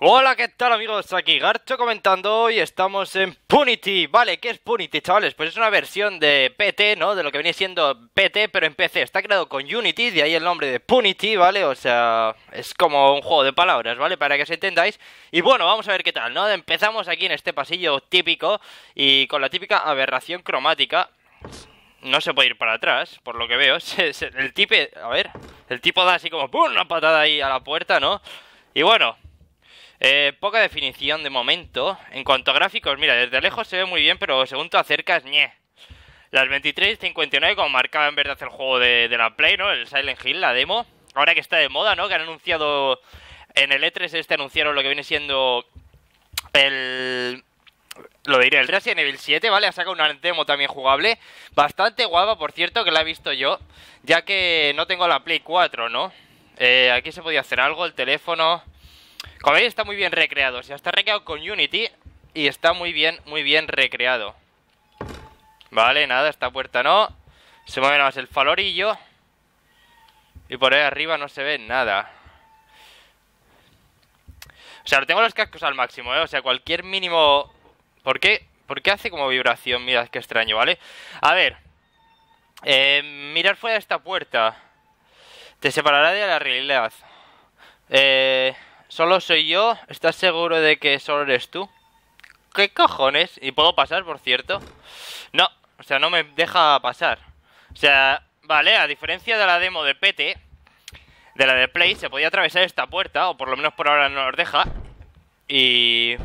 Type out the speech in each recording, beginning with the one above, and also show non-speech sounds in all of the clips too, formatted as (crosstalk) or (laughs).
Hola, ¿qué tal amigos? Aquí Garcho comentando y estamos en Punity. Vale, ¿qué es Punity, chavales? Pues es una versión de PT, ¿no? De lo que viene siendo PT, pero en PC. Está creado con Unity, de ahí el nombre de Punity, ¿vale? O sea, es como un juego de palabras, ¿vale? Para que os entendáis. Y bueno, vamos a ver qué tal, ¿no? Empezamos aquí en este pasillo típico y con la típica aberración cromática. No se puede ir para atrás, por lo que veo. (laughs) El tipo, a ver, el tipo da así como ¡pum! una patada ahí a la puerta, ¿no? Y bueno, eh, poca definición de momento. En cuanto a gráficos, mira, desde lejos se ve muy bien, pero según te acercas, ñe. Las 23.59, como marcaba en verdad el juego de, la Play, ¿no? El Silent Hill, la demo. Ahora que está de moda, ¿no? Que han anunciado en el E3 este anunciaron lo que viene siendo el... Lo diré, el Resident Evil 7, ¿vale? Ha sacado una demo también jugable. Bastante guapa, por cierto, que la he visto yo. Ya que no tengo la Play 4, ¿no? Eh, aquí se podía hacer algo, el teléfono... Como veis está muy bien recreado, o sea, está recreado con Unity y está muy bien, muy bien recreado. Vale, nada, esta puerta no. Se mueve nada más el falorillo. Y por ahí arriba no se ve nada. O sea, tengo los cascos al máximo, ¿eh? O sea, cualquier mínimo... ¿Por qué? ¿Por qué hace como vibración? Mira, qué extraño, ¿vale? A ver. Eh, mirar fuera de esta puerta. Te separará de la realidad. Solo soy yo. ¿Estás seguro de que solo eres tú? ¿Qué cojones? ¿Y puedo pasar, por cierto? No, o sea, no me deja pasar. O sea, vale, a diferencia de la demo de PT, de la de Play, se podía atravesar esta puerta, o por lo menos por ahora no nos deja. Y...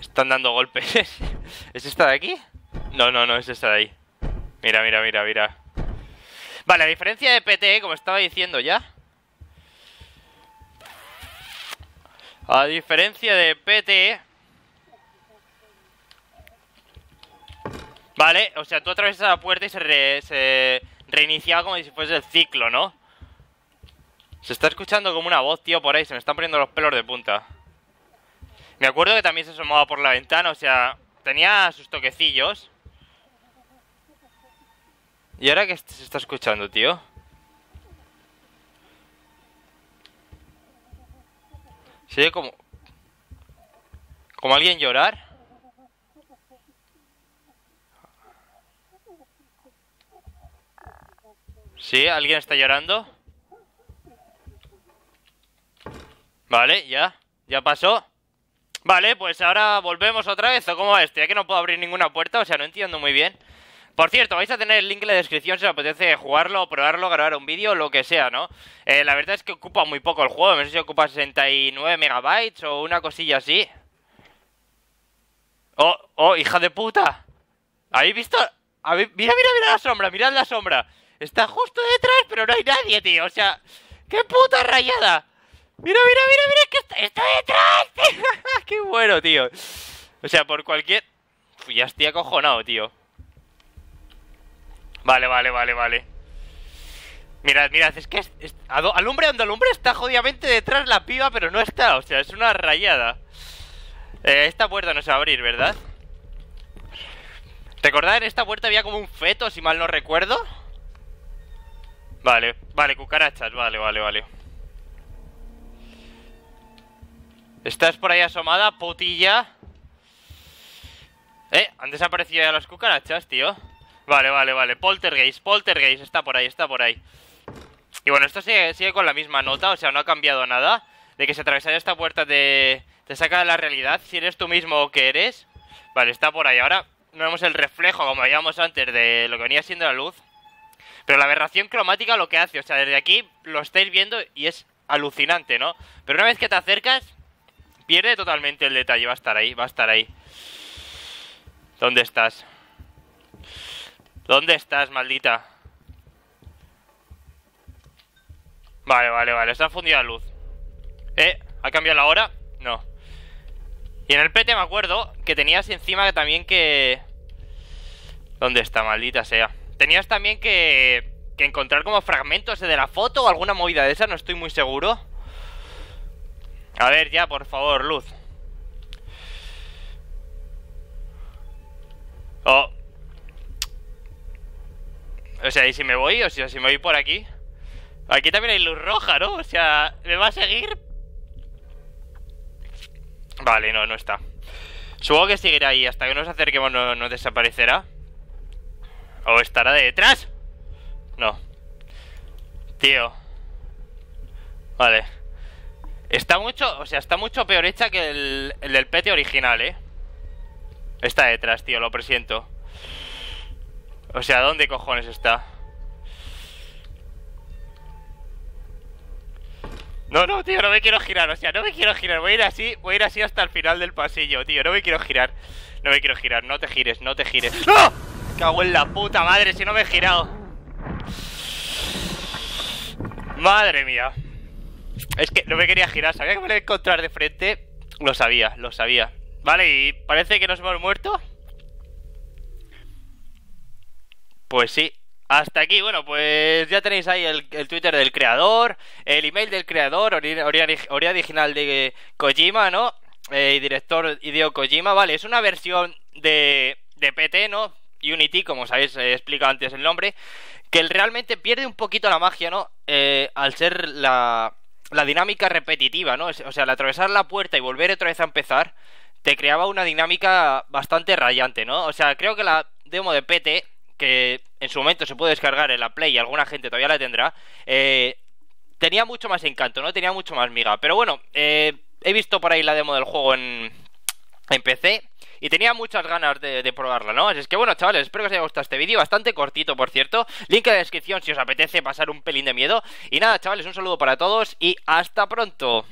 Están dando golpes. (laughs) ¿Es esta de aquí? No, no, no, es esta de ahí. Mira, mira, mira, mira. Vale, a diferencia de PT, como estaba diciendo ya, A diferencia de PT... Vale, o sea, tú atravesas la puerta y se, se reiniciaba como si fuese el ciclo, ¿no? Se está escuchando como una voz, tío, por ahí. Se me están poniendo los pelos de punta. Me acuerdo que también se asomaba por la ventana, o sea, tenía sus toquecillos. ¿Y ahora qué se está escuchando, tío? Se como... Como alguien llorar. ¿Sí? ¿Alguien está llorando? Vale, ya. Ya pasó. Vale, pues ahora volvemos otra vez. ¿O cómo va esto? Ya que no puedo abrir ninguna puerta, o sea, no entiendo muy bien. Por cierto, vais a tener el link en la descripción si os apetece jugarlo, probarlo, grabar un vídeo, lo que sea, ¿no? Eh, la verdad es que ocupa muy poco el juego, no sé si ocupa 69 megabytes o una cosilla así. ¡Oh, oh, hija de puta! ¿Habéis visto? Mira, mira, mira la sombra, mirad la sombra. Está justo detrás, pero no hay nadie, tío. O sea, ¡qué puta rayada! Mira, mira, mira, mira, que está, está detrás. (laughs) ¡Qué bueno, tío! O sea, por cualquier... ya estoy acojonado, tío. Vale, vale, vale, vale. Mirad, mirad, es que alumbre donde alumbre está jodidamente detrás la piba, pero no está, o sea, es una rayada. Eh, esta puerta no se va a abrir, ¿verdad? ¿Recordad? En esta puerta había como un feto, si mal no recuerdo. Vale, vale, cucarachas, vale, vale, vale. ¿Estás por ahí asomada, putilla? Eh, han desaparecido ya las cucarachas, tío. Vale, vale, vale. Poltergeist, Poltergeist. Está por ahí, está por ahí. Y bueno, esto sigue, sigue con la misma nota, o sea, no ha cambiado nada. De que si atravesar esta puerta te, te saca de la realidad. Si eres tú mismo que eres. Vale, está por ahí. Ahora no vemos el reflejo, como veíamos antes, de lo que venía siendo la luz. Pero la aberración cromática lo que hace, o sea, desde aquí lo estáis viendo y es alucinante, ¿no? Pero una vez que te acercas, pierde totalmente el detalle. Va a estar ahí, va a estar ahí. ¿Dónde estás? ¿Dónde estás, maldita? Vale, vale, vale. Se ha fundido la luz. ¿Eh? ¿Ha cambiado la hora? No. Y en el PT me acuerdo que tenías encima también que... ¿Dónde está, maldita sea? Tenías también que... Que encontrar como fragmentos de la foto o alguna movida de esa, no estoy muy seguro. A ver, ya, por favor, luz. Oh, o sea, ¿y si me voy? O si me voy por aquí. Aquí también hay luz roja, ¿no? O sea, ¿me va a seguir? Vale, no, no está. Supongo que seguirá ahí hasta que nos acerquemos no, no desaparecerá. ¿O estará detrás? No. Tío. Vale. Está mucho, o sea, está mucho peor hecha que el, el del PT original, ¿eh? Está detrás, tío, lo presiento. O sea, ¿dónde cojones está? No, no, tío, no me quiero girar, o sea, no me quiero girar, voy a ir así, voy a ir así hasta el final del pasillo, tío, no me quiero girar, no me quiero girar, no te gires, no te gires. ¡No! Cago en la puta madre, si no me he girado. Madre mía. Es que no me quería girar, sabía que me iba a encontrar de frente, lo sabía, lo sabía. Vale, y parece que nos hemos muerto. Pues sí, hasta aquí, bueno, pues ya tenéis ahí el, Twitter del creador, el email del creador, Ori original de Kojima, ¿no? Eh, director Hideo Kojima, vale, es una versión de, de PT, ¿no? Unity, como os habéis eh, explicado antes el nombre, que realmente pierde un poquito la magia, ¿no? Eh, al ser la, la dinámica repetitiva, ¿no? O sea, al atravesar la puerta y volver otra vez a empezar, te creaba una dinámica bastante rayante, ¿no? O sea, creo que la demo de PT que en su momento se puede descargar en la Play y alguna gente todavía la tendrá, eh, tenía mucho más encanto, ¿no? Tenía mucho más miga. Pero bueno, eh, he visto por ahí la demo del juego en, PC y tenía muchas ganas de, probarla, ¿no? Así es que bueno, chavales, espero que os haya gustado este vídeo, bastante cortito, por cierto. Link en la descripción si os apetece pasar un pelín de miedo. Y nada, chavales, un saludo para todos y hasta pronto.